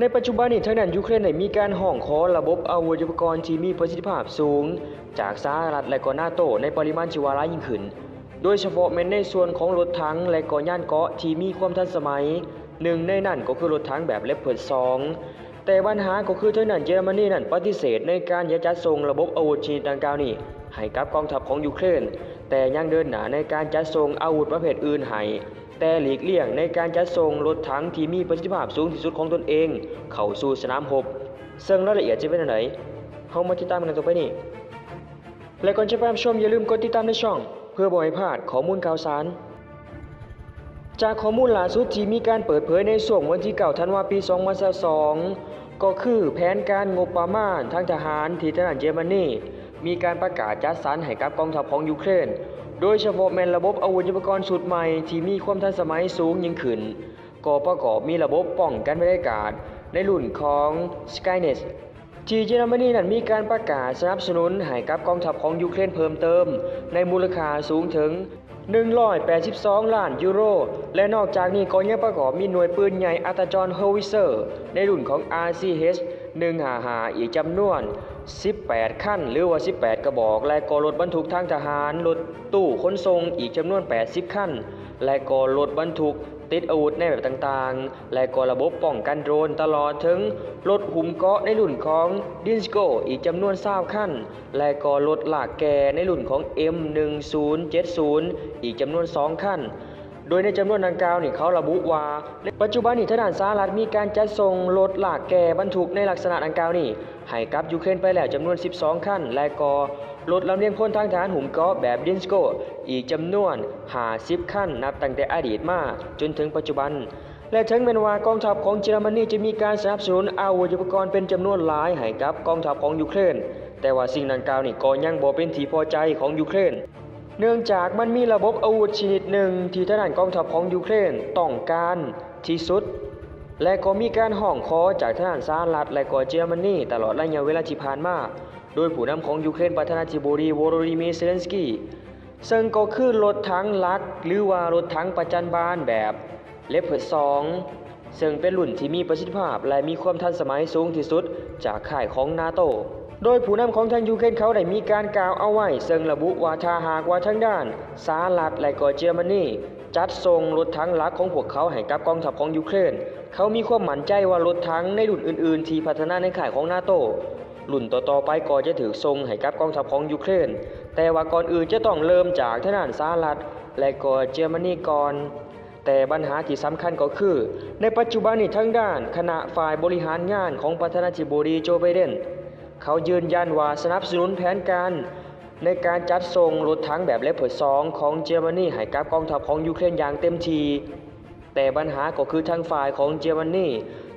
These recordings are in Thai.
ในปัจจุบันนี้ทางด้านยูเครนได้มีการร้องขอระบบอาวุธยุทโธปกรณ์ที่มีประสิทธิภาพสูง จากสหรัฐและก็นาโตในปริมาณที่ว่าหลายยิ่งขึ้น โดยเฉพาะแม่นในส่วนของรถถังและก็ยานเกาะที่มีความทันสมัยหนึ่งในนั้นก็คือรถถังแบบ Leopard 2แต่ปัญหาก็คือทางด้านเยอรมนีนั้นปฏิเสธในการจะจัดส่งระบบอาวุธชนิดดังกล่าวนี้ให้กับกองทัพของยูเครน แต่ยังเดินหน้าในการจัดส่งอาวุธประเภทอื่นให้ แต่หลีกเลี่ยงในการจัดส่งรถถังที่มีประสิทธิภาพสูงที่สุดของตนเอง เข้าสู่สนามรบซึ่งรายละเอียดจะเป็นอันไหนเฮามาติดตามกันต่อไปนี้และก่อนจะไปชมอย่าลืมกดติดตามในช่อง เพื่อบ่ให้พลาดข้อมูลข่าวสาร จากข้อมูลล่าสุดที่มีการเปิดเผยในช่วงวันที่9ธันวาคมปี 2022ก็คือแผนการงบประมาณทางทหารที่ทางด้านเยอรมนีมีการประกาศจัดสรรให้กับกองทัพของยูเครน โดยเฉพาะแม่นระบบอาวุธยุทธปกรณ์สุดใหม่ที่มีความทันสมัยสูงยิ่งขึ้นก็ประกอบมีระบบป้องกันบรรยากาศในรุ่นของ Skynet ที่เยอรมนีนั้นมีการประกาศสนับสนุนให้กับกองทัพของยูเครนเพิ่มเติม ในมูลค่าสูงถึง 182 ล้านยูโร และนอกจากนี้ก็ยังประกอบมีหน่วยปืนใหญ่อัตจรเฮอวิเซอร์ ในรุ่นของ RCH 155อีกจำนวน 18 ขั้น หรือว่า 18 กระบอก และก็รถบรรทุกทางทหาร รถตู้ขนส่งอีกจำนวน 80 ขั้น และก็รถบรรทุกติดอาวุธในแบบต่างๆ และก็ระบบป้องกันโดรนตลอดถึงรถหุ่มเกราะในรุ่นของดินสโกอีกจำนวน20ขั้น และก็รถลากแกในรุ่นของ M1070 อีกจำนวน 2 ขั้น โดยในจำนวนดังกล่าวนี่เขาระบุว่าในปัจจุบันนี้ทางด้านสหรัฐมีการจัดส่งรถหลากแก่บรรทุกในลักษณะดังกล่าวนี่ให้กับยูเครนไปแล้วจำนวน 12ขั้นและก็รถลำเลียงพลทางทหารหุ่มเกราะแบบดินสโก อีกจำนวน50ขั้นนับตั้งแต่อดีตมาจนถึงปัจจุบัน และถึงแม้ว่ากองทัพของเยอรมนีจะมีการสนับสนุนอาวุธยุปกรณ์เป็นจำนวนหลายให้กับกองทัพของยูเครน แต่ว่าสิ่งดังกล่าวนี่ก็ยังบ่เป็นที่พอใจของยูเครน เนื่องจากมันมีระบบอาวุธชนิดหนึ่งที่ทางด้านกองทัพของยูเครนต้องการที่สุด และก็มีการฮ้องขอจากทางด้านสหรัฐและก็เยอรมนีตลอดระยะเวลาที่ผ่านมา โดยผู้นำของยูเครนประธานาธิบดีโวโลดิมีร์ เซเลนสกี้ซึ่งก็คือรถถังหลัก หรือว่ารถถังประจันบานแบบ Leopard 2ซึ่งเป็นรุ่นที่มีประสิทธิภาพ และมีความทันสมัยสูงที่สุดจากค่ายของนาโต โดยผู้นำของทางยูเครนเขาได้มีการกล่าวเอาไว้ซึ่งระบุว่าถ้าหากว่าทางด้านสหรัฐและก็เยอรมนีจัดส่งรถถังลักของพวกเขาให้กับกองทัพของยูเครน เขามีความมั่นใจว่ารถถังในรุ่นอื่น ๆ ที่พัฒนาในข่ายของนาโตรุ่นต่อๆไปก็จะถือส่งให้กับกองทัพของยูเครน แต่ว่าก่อนอื่นจะต้องเริ่มจากทางด้านสหรัฐและก็เยอรมนีก่อน แต่ปัญหาที่สำคัญก็คือ ในปัจจุบันนี้ทางด้านคณะฝ่ายบริหารงานของประธานาธิบดีโจไบเดน เขายืนยันว่าสนับสนุนแผนการในการจัดส่งรถถังแบบ Leopard 2ของเยอรมนีให้กับกองทัพของยูเครนอย่างเต็มทีแต่ปัญหาก็คือทางฝ่ายของเยอรมนี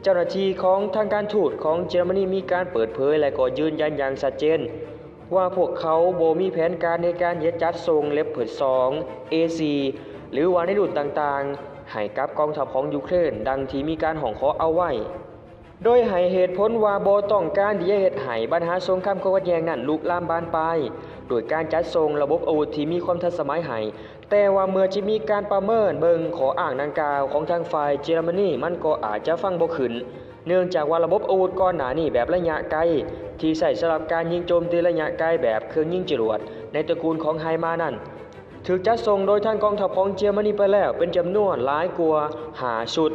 เจ้าหน้าที่ของทางการทูตของเยอรมนีมีการเปิดเผยและก็ยืนยันอย่างชัดเจน ว่าพวกเขาบ่มีแผนการในการยึดจัดส่งเลเพิร์ด2 AC หรือว่าในรุ่นต่างๆให้กับกองทัพของยูเครนดังที่มีการฮ้องขอเอาไว้ โดยให้เหตุผลว่าบ่ต้องการที่จะเฮ็ดให้ปัญหาสงครามความขัดแย้งนั้นลุกลามบานปลายโดยการจัดส่งระบบอาวุธที่มีความทันสมัยให้แต่ว่าเมื่อจะมีการประเมินเบิงขออ้างดังกล่าวของทางฝ่ายเยอรมนีมันก็อาจจะฟังบ่ขึ้นเนื่องจากว่าระบบอาวุธก่อนหน้านี้แบบระยะไกล ที่ใช้สำหรับการยิงโจมตีระยะไกลแบบเครื่องยิงจรวด ในตระกูลของไฮมานั่นถูกจัดส่งโดยทางกองทัพของเยอรมนีไปแล้วเป็นจำนวนหลายกว่าห้าชุด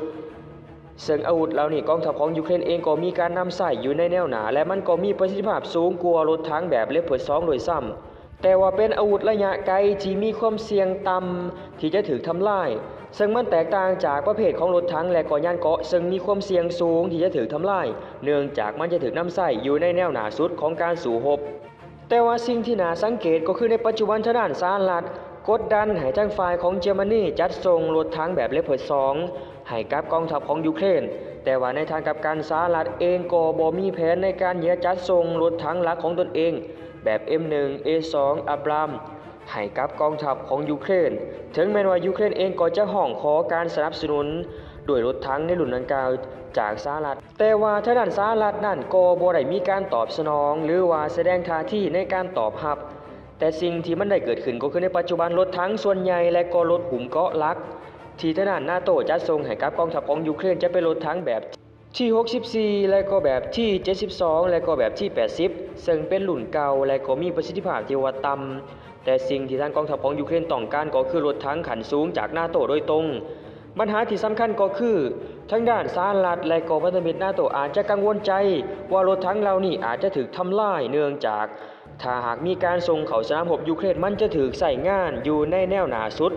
ซึ่งอาวุธเหล่านี้กองทัพของยูเครนเองก็มีการนำใส่อยู่ในแนวหน้า และมันก็มีประสิทธิภาพสูงกว่ารถถังแบบ Leopard 2โดยซ้ำแต่ว่าเป็นอาวุธระยะไกลที่มีความเสี่ยงต่ำที่จะถูกทำลาย ซึ่งมันแตกต่างจากประเภทของรถถังและก่อยานเกาะ ซึ่งมีความเสี่ยงสูงที่จะถูกทำลาย เนื่องจากมันจะถูกนำใส่อยู่ในแนวหนาสุดของการสู่รบแต่ว่าสิ่งที่น่าสังเกตก็คือในปัจจุบันทางด้านสหรัฐ กดดันให้ทางฝ่ายของเยอรมนีจัดส่งรถถังแบบเลปเพิร์ด2ให้กับกองทัพของยูเครน แต่ว่าในทางกับการสหรัฐเองก็บ่มีแผนในการเหยียจัดส่งรถถังหลักของตนเอง แบบ M1 A2 อับรามให้กับกองทัพของยูเครน ถึงแม้ว่ายูเครนเองก็จะห้องขอการสนับสนุนด้วยรถถังในรุ่นดังกล่าวจากสหรัฐ แต่ว่าทางด้านสหรัฐนั่นก็บ่ได้มีการตอบสนอง หรือว่าแสดงท่าทีในการตอบรับ แต่สิ่งที่มันได้เกิดขึ้นก็คือในปัจจุบันรถถังส่วนใหญ่และก็รถหุ่มเกาะลัก ที่ทาด้านนาโตจัดส่งให้กับกองทัพของยูเครนจะเป็นรถถังแบบที่ 64 และก็แบบที่ 72 และก็แบบที่ 80 ซึ่งเป็นรุ่นเก่าและก็มีประสิทธิภาพที่ว่าต่ำแต่สิ่งที่ทางกองทัพของยูเครนต้องการก็คือรถถังขันสูงจากนาโตโดยตรงปัญหาที่สำคัญก็คือทางด้านสหรัฐและก็พันธมิตรนาโตอาจจะกังวลใจ ว่ารถถังเหล่านี้อาจจะถูกทำลายเนื่องจาก ถ้าหากมีการส่งเขาสนามรบยูเครนมันจะถูกใส่งานอยู่ในแนวหนาสุด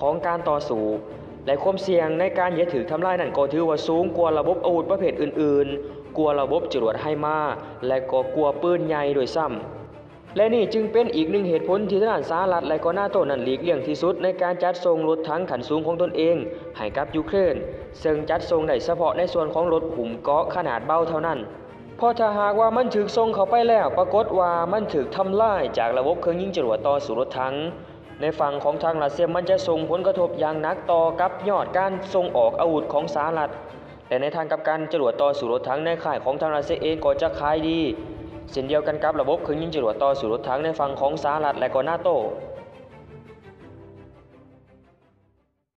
ของการต่อสู้และความเสี่ยงในการจะถูกทำลายนั่นก็ถือว่าสูงกว่าระบบอาวุธประเภทอื่นๆ กลัวระบบจรวดไฮมา และก็กลัวปืนใหญ่โดยซ้ำและนี่จึงเป็นอีกหนึ่งเหตุผลที่ทางด้านสหรัฐและก็นาโตนั้นหลีกเลี่ยงที่สุดในการจัดส่งรถถังขันสูงของตนเองให้กับยูเครน ซึ่งจัดส่งได้เฉพาะในส่วนของรถหุ่มเกาะขนาดเบาเท่านั้น พราะถ้าหากว่ามันถึกส่งเข้าไปแล้ว ปรากฏว่ามันถึกทำลายจากระบบเครื่องยิงจรวดต่อสู่รถถัง ในฝั่งของทางรัสเซียมันจะส่งผลกระทบอย่างหนักต่อกับยอดการส่งออกอาวุธของสหรัฐและในทางกับกันจรวดต่อสู่รถถังในข่ายของทางรัสเซียเองก็จะขายดีเช่นเดียวกันกับระบบเครื่องยิงจรวดต่อสู่รถถังในฝั่งของสหรัฐและก็นาโต